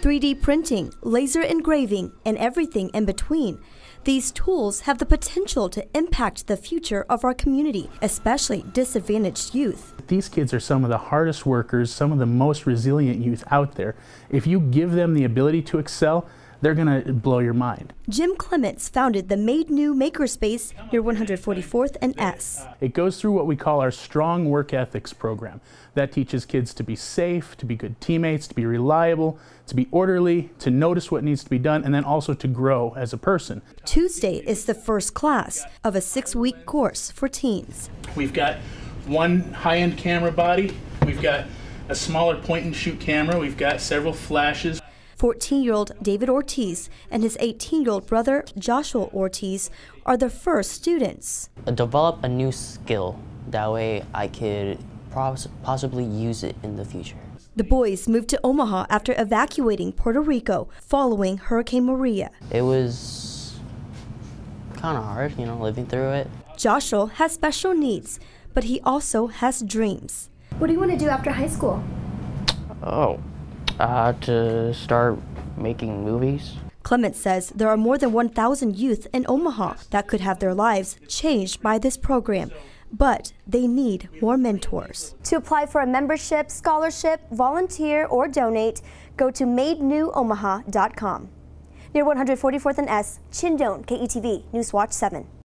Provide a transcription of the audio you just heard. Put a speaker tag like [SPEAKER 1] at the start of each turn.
[SPEAKER 1] 3D printing, laser engraving, and everything in between. These tools have the potential to impact the future of our community, especially disadvantaged youth.
[SPEAKER 2] These kids are some of the hardest workers, some of the most resilient youth out there. If you give them the ability to excel, they're going to blow your mind.
[SPEAKER 1] Jim Clements founded the Made New Makerspace near 144th and S.
[SPEAKER 2] It goes through what we call our strong work ethics program. That teaches kids to be safe, to be good teammates, to be reliable, to be orderly, to notice what needs to be done, and then also to grow as a person.
[SPEAKER 1] Tuesday is the first class of a six week course for teens.
[SPEAKER 2] We've got one high end camera body, we've got a smaller point and shoot camera, we've got several flashes.
[SPEAKER 1] 14 year old David Ortiz and his 18 year old brother Joshua Ortiz are the first students.
[SPEAKER 3] Develop a new skill. That way I could possibly use it in the future.
[SPEAKER 1] The boys moved to Omaha after evacuating Puerto Rico following Hurricane Maria.
[SPEAKER 3] It was kind of hard, you know, living through it.
[SPEAKER 1] Joshua has special needs, but he also has dreams.
[SPEAKER 4] What do you want to do after high school?
[SPEAKER 3] Oh, uh, to start making movies.
[SPEAKER 1] Clement says there are more than 1,000 youth in Omaha that could have their lives changed by this program but they need more mentors.
[SPEAKER 4] To apply for a membership, scholarship, volunteer, or donate, go to madenewomaha.com. Near 144th and S, Chindon, KETV, Newswatch 7.